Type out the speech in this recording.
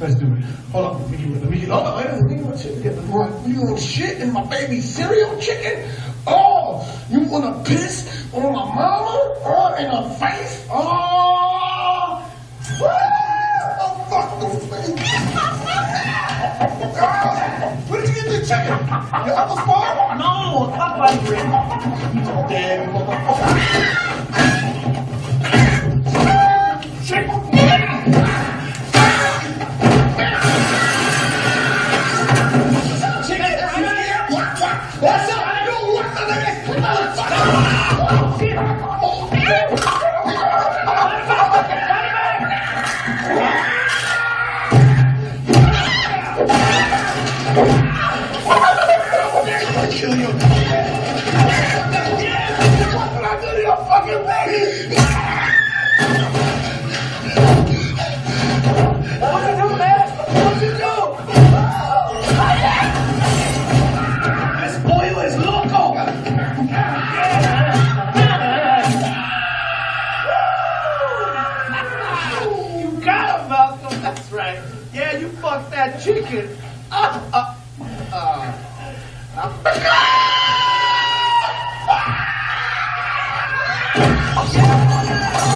Let's do it. Hold on. Let me get, let me get, hold on. Let me get. The right. Want shit in my baby cereal chicken? Oh, you want to piss on my mama? or in her face? Oh, Woo! oh fuck the face. Oh, where did you get the chicken? Your uncle's farm? No, bread. You so damn motherfucker. What's up? I don't want to kill you. What I do to fucking baby? Yeah, you fucked that chicken up, up, uh, uh, uh.